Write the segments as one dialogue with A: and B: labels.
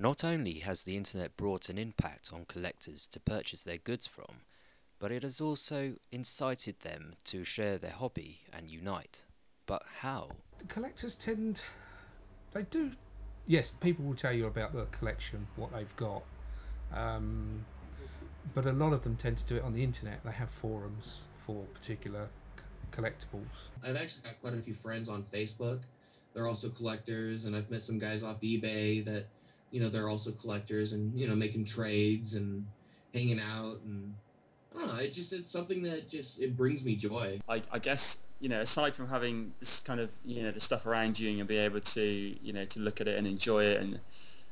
A: Not only has the internet brought an impact on collectors to purchase their goods from, but it has also incited them to share their hobby and unite. But how?
B: The collectors tend, they do. Yes, people will tell you about the collection, what they've got, um, but a lot of them tend to do it on the internet. They have forums for particular collectibles.
C: I've actually got quite a few friends on Facebook. They're also collectors, and I've met some guys off eBay that, you know, they're also collectors and you know making trades and hanging out and I don't know. It just it's something that just it brings me joy.
D: I, I guess you know aside from having this kind of you know the stuff around you and you'll be able to you know to look at it and enjoy it and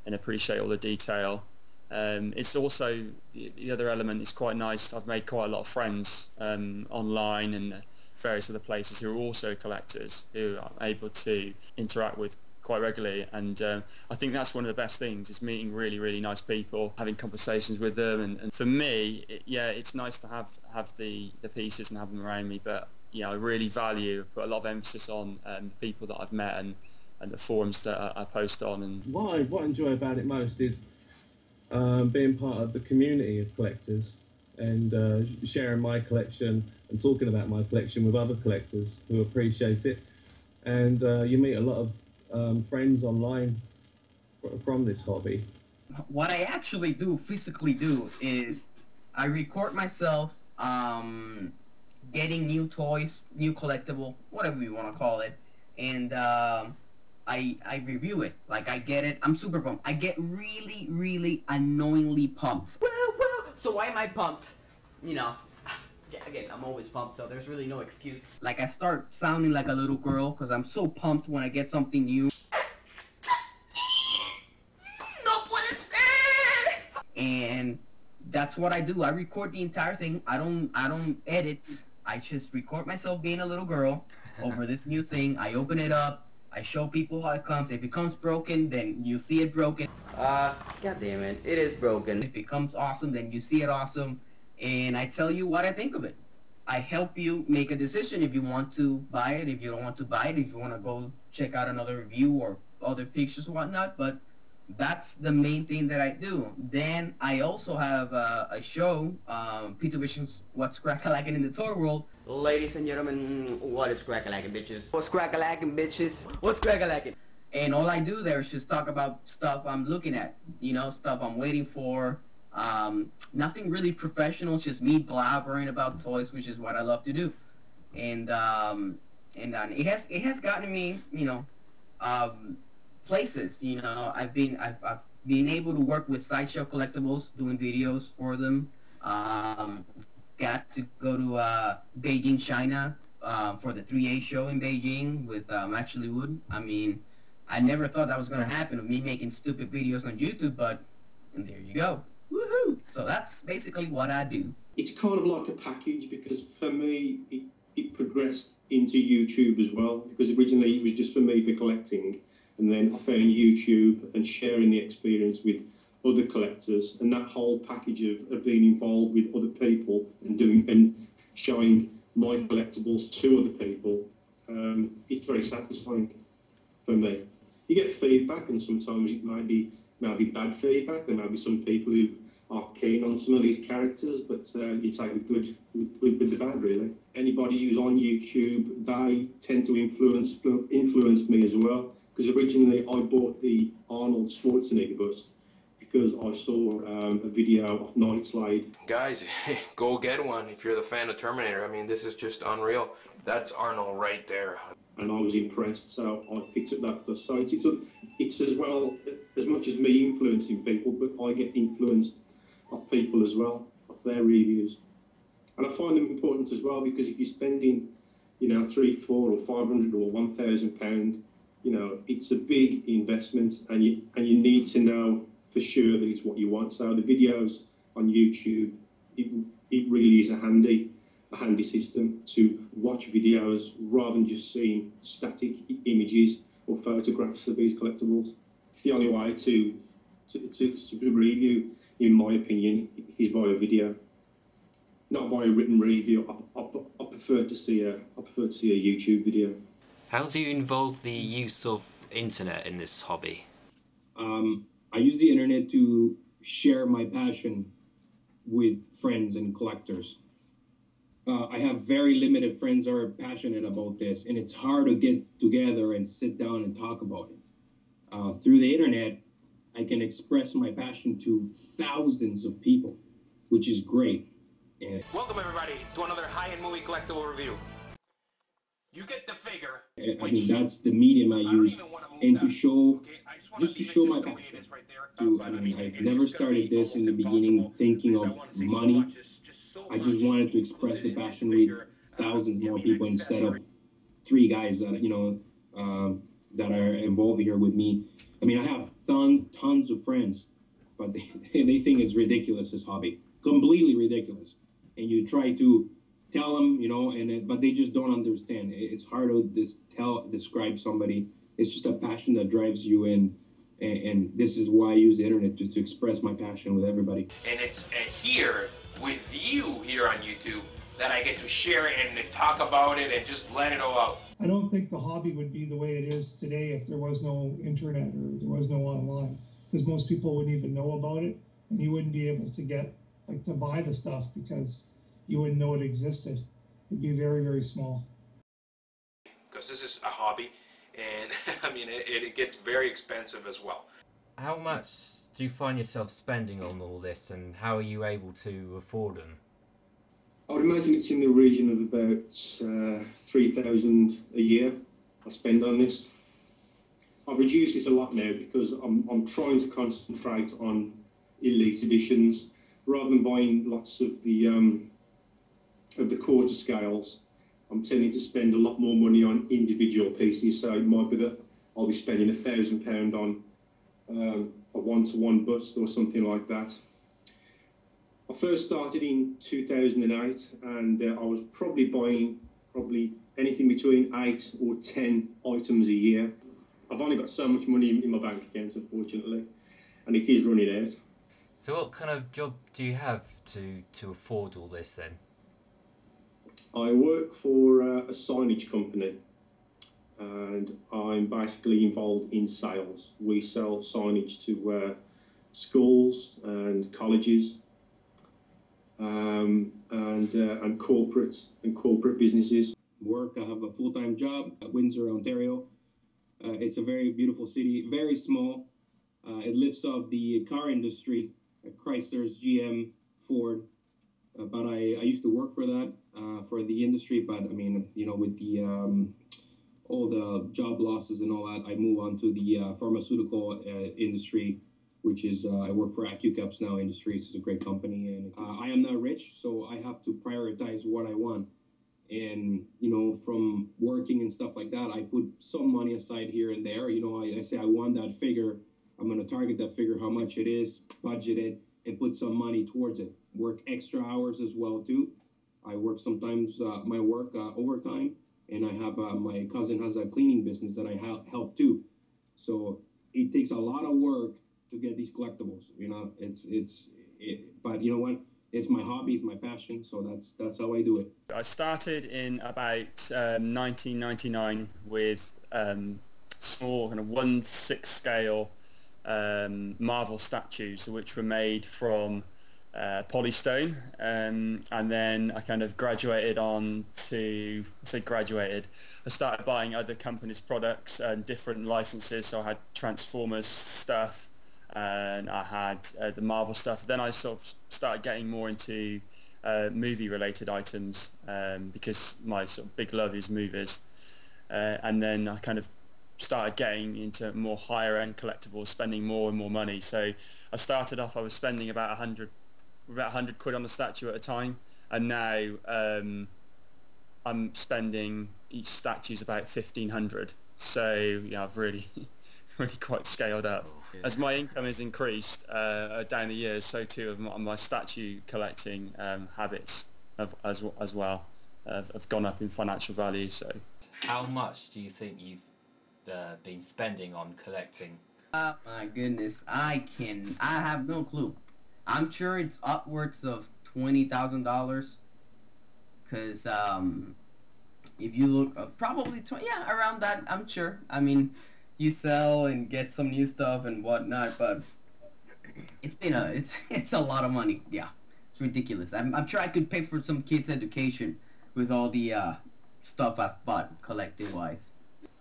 D: and appreciate all the detail um, it's also the, the other element is quite nice I've made quite a lot of friends um, online and various other places who are also collectors who I'm able to interact with quite regularly and um, I think that's one of the best things is meeting really really nice people having conversations with them and, and for me it, yeah it's nice to have have the the pieces and have them around me but you know I really value put a lot of emphasis on um, people that I've met and and the forums that I, I post on and
E: what I, what I enjoy about it most is um, being part of the community of collectors and uh, sharing my collection and talking about my collection with other collectors who appreciate it. And uh, you meet a lot of um, friends online from this hobby.
F: What I actually do, physically do, is I record myself um, getting new toys, new collectible, whatever you want to call it, and um, I I review it. Like I get it. I'm super pumped. I get really, really annoyingly pumped. Woo, woo. So why am I pumped? You know, yeah, again, I'm always pumped, so there's really no excuse. Like I start sounding like a little girl because I'm so pumped when I get something new. No puede ser! And that's what I do. I record the entire thing. I don't I don't edit. I just record myself being a little girl over this new thing. I open it up. I show people how it comes. If it comes broken, then you see it broken. Uh, god damn it, it is broken. If it comes awesome, then you see it awesome, and I tell you what I think of it. I help you make a decision if you want to buy it, if you don't want to buy it, if you want to go check out another review or other pictures or whatnot. But that's the main thing that I do. Then I also have uh, a show, um, Peter Vision's What's Crack-a-Lackin' in the Tour World. Ladies and gentlemen, what is crack-a-lackin' bitches? What's crack-a-lackin' bitches? What's crack-a-lackin'? And all I do there is just talk about stuff I'm looking at, you know, stuff I'm waiting for. Um, nothing really professional, just me blabbering about toys, which is what I love to do. And um, and uh, it has it has gotten me, you know, um, places. You know, I've been I've, I've been able to work with Sideshow Collectibles, doing videos for them. Um, got to go to uh, Beijing, China, uh, for the 3A show in Beijing with um, Ashley Wood. I mean, I never thought that was going to happen of me making stupid videos on YouTube, but there you go. So that's basically what I do.
G: it's kind of like a package because for me it, it progressed into YouTube as well because originally it was just for me for collecting and then I found YouTube and sharing the experience with other collectors and that whole package of, of being involved with other people and doing and showing my collectibles to other people um, it's very satisfying for me you get feedback and sometimes it might be might be bad feedback there might be some people who are keen on some of these characters, but uh, you take the good with, with, the bad, really. Anybody who's on YouTube, they tend to influence influence me as well. Because originally I bought the Arnold Schwarzenegger bus because I saw um, a video of Night Slade.
H: Guys, go get one if you're the fan of Terminator. I mean, this is just unreal. That's Arnold right there.
G: and I was impressed. So I picked up that bus. So it's, it's, it's as well as much as me influencing people, but I get influenced of people as well, of their reviews. And I find them important as well because if you're spending, you know, three, four, or five hundred or one thousand pound, you know, it's a big investment, and you and you need to know for sure that it's what you want. So the videos on YouTube, it, it really is a handy a handy system to watch videos rather than just seeing static images or photographs of these collectibles. It's the only way to to, to, to review, in my opinion, is by a video, not by a written review. I, I, I prefer to see a I prefer to see a YouTube video.
A: How do you involve the use of internet in this hobby?
I: Um, I use the internet to share my passion with friends and collectors. Uh, I have very limited friends that are passionate about this, and it's hard to get together and sit down and talk about it. Uh, through the internet, I can express my passion to thousands of people, which is great. And
H: Welcome everybody to another high-end movie collectible review. You get the figure.
I: I I mean, that's the medium I use, and to show, just to show my passion. Right To, I mean, I've never started this in the beginning thinking of money. I just wanted to express the passion with thousands more people instead of three guys that you know um, that are involved here with me. I mean, I have ton, tons of friends, but they, they think it's ridiculous this hobby, completely ridiculous. And you try to tell them, you know, and it, but they just don't understand. It- It's hard to dis- tell describe somebody. It's just a passion that drives you in, and, and this is why I use the internet to, to express my passion with everybody.
H: And it's uh, here with you here on YouTube that I get to share it and talk about it and just let it all out.
J: I don't think the hobby would be the way it is today if there was no internet or there was no online, because most people wouldn't even know about it, and you wouldn't be able to get like to buy the stuff because you wouldn't know it existed. It'd be very very small.
H: Because this is a hobby, and I mean, it, it gets very expensive as well.
A: How much do you find yourself spending on all this, and how are you able to afford them?
G: I would imagine it's in the region of about uh, 3,000 a year I spend on this. I've reduced this a lot now because I'm, I'm trying to concentrate on elite editions rather than buying lots of the um, of the quarter scales. I'm tending to spend a lot more money on individual pieces. So it might be that I'll be spending a thousand pound on um, a one-to-one bust or something like that. I first started in 2008 and uh, I was probably buying probably anything between eight or 10 items a year. I've only got so much money in my bank account, unfortunately, and it is running out.
A: So, what kind of job do you have to to afford all this then?
G: I work for uh, a signage company and I'm basically involved in sales. We sell signage to uh, schools and colleges um, and, uh, and corporate and corporate businesses.
I: Work. I have a full time job at Windsor, Ontario. Uh, it's a very beautiful city, very small. Uh, it lifts off the car industry, Chrysler's, GM, Ford. Uh, but I, I used to work for that, uh, for the industry. But I mean, you know, with the um, all the job losses and all that, I move on to the uh, pharmaceutical industry, which is uh, I work for AccuCaps now Industries. It's a great company, and uh, I am not rich, so I have to prioritize what I want. And you know, from working and stuff like that, I put some money aside here and there. You know, I, I say I want that figure. I'm going to target that figure, how much it is, budget it, and put some money towards it. Work extra hours as well too. I work sometimes uh, my work uh, overtime, and I have uh, my cousin has a cleaning business that I help help too. So it takes a lot of work to get these collectibles. You know, it's it's, it, but you know what? It's my hobby, it's my passion. So that's that's how I do it.
D: I started in about um, 1999 with um, small kind of one six scale um, Marvel statues, which were made from uh, polystone, um, and then I kind of graduated on to I say graduated. I started buying other companies' products and different licenses. So I had Transformers stuff, and I had uh, the Marvel stuff. Then I sort of started getting more into uh, movie-related items um, because my sort of big love is movies. Uh, and then I kind of started getting into more higher end collectibles, spending more and more money. So I started off, I was spending about a hundred, about a hundred quid on a statue at a time, and now um, I'm spending each statue's about fifteen hundred. So yeah, I've really, really quite scaled up. As my income has increased uh, down the years, so too have my, my statue collecting um, habits have, as as well have, have gone up in financial value. So.
A: How much do you think you've uh, been spending on collecting?
F: Oh my goodness, I can. I have no clue. I'm sure it's upwards of twenty thousand dollars. Cause um, if you look, uh, probably twenty, yeah, around that. I'm sure. I mean, you sell and get some new stuff and whatnot, but it's been a it's it's a lot of money. Yeah, it's ridiculous. I'm I'm sure I could pay for some kids' education with all the uh, stuff I've bought collecting wise.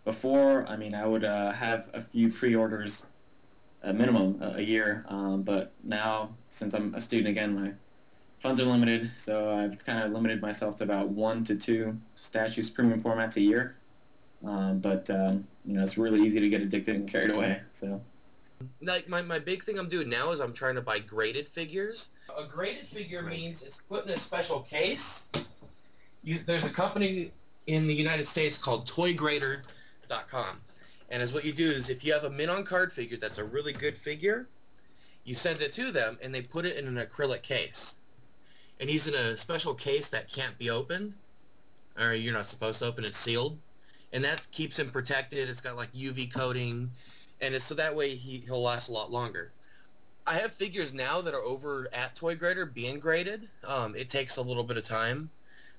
D: Before, I mean, I would uh, have a few pre-orders, a minimum a, a year. Um, but now, since I'm a student again, my funds are limited, so I've kind of limited myself to about one to two statues premium formats a year. Um, but um, you know, it's really easy to get addicted and carried away. So.
H: Like my, my big thing I'm doing now is I'm trying to buy graded figures. A graded figure means it's put in a special case. You, there's a company in the United States called ToyGrader.com, and as what you do is if you have a min on card figure that's a really good figure, you send it to them and they put it in an acrylic case, and he's in a special case that can't be opened, or you're not supposed to open it sealed, and that keeps him protected. It's got like UV coating and it's so that way he, he'll last a lot longer. I have figures now that are over at Toy Grader being graded. Um, it takes a little bit of time,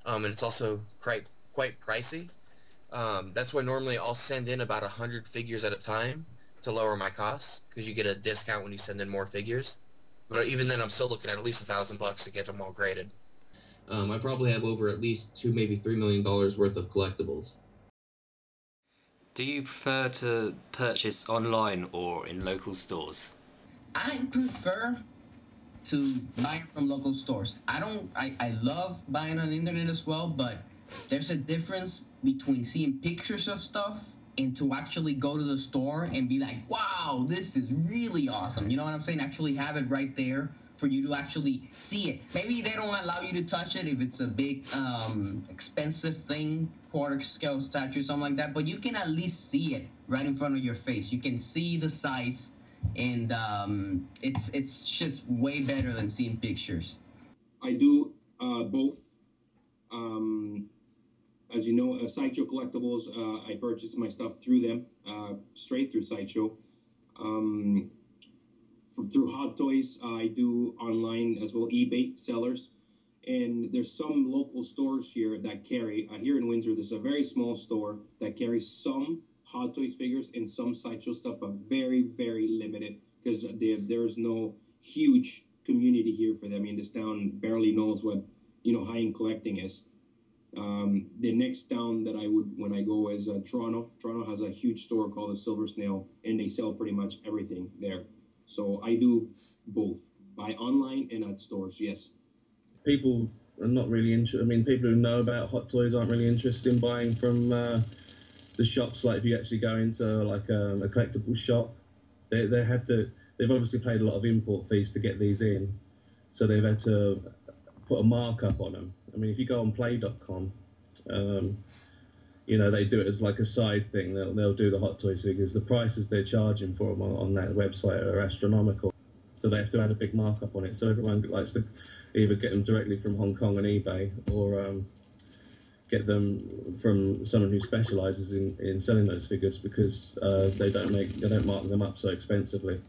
H: um, and it's also quite quite pricey. Um, that's why normally I'll send in about hundred figures at a time to lower my costs because you get a discount when you send in more figures. But even then, I'm still looking at at least a thousand bucks to get them all graded.
C: Um, I probably have over at least two, maybe three million dollars worth of collectibles.
A: Do you prefer to purchase online or in local stores?
F: I prefer to buy from local stores. I don't. I, I love buying on the internet as well, but there's a difference between seeing pictures of stuff and to actually go to the store and be like, wow, this is really awesome. You know what I'm saying? Actually have it right there for you to actually see it. Maybe they don't allow you to touch it if it's a big, um, expensive thing, quarter scale statue, something like that. But you can at least see it right in front of your face. You can see the size, and um, it's it's just way better than seeing pictures.
I: I do uh, both. Um, as you know, uh, Sideshow Collectibles, uh, I purchase my stuff through them, uh, straight through Sideshow. Um, through Hot Toys, I do online as well, eBay sellers. And there's some local stores here that carry, uh, here in Windsor, there's a very small store that carries some Hot Toys figures and some Sideshow stuff, but very, very limited because there's no huge community here for them. I mean, this town barely knows what, you know, high-end collecting is. Um, the next town that I would when I go is uh, Toronto. Toronto has a huge store called the Silver Snail, and they sell pretty much everything there. So I do both, buy online and at stores. Yes.
E: People are not really interested. I mean, people who know about hot toys aren't really interested in buying from uh, the shops. Like if you actually go into like a, a collectible shop, they they have to. They've obviously paid a lot of import fees to get these in, so they've had to put a markup on them. I mean, if you go on Play.com, um, you know they do it as like a side thing. They'll they'll do the hot toys figures. The prices they're charging for them on, on that website are astronomical, so they have to add a big markup on it. So everyone likes to either get them directly from Hong Kong and eBay or um, get them from someone who specialises in, in selling those figures because uh, they don't make they don't mark them up so expensively.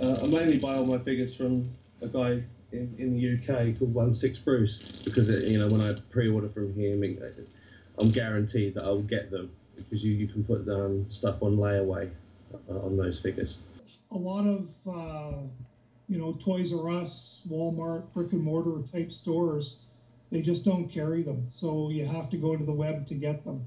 E: Uh, I mainly buy all my figures from a guy in, in the UK called One Six Bruce because it, you know when I pre-order from him, I'm guaranteed that I'll get them because you, you can put um, stuff on layaway uh, on those figures.
J: A lot of uh, you know Toys R Us, Walmart, brick and mortar type stores, they just don't carry them, so you have to go to the web to get them.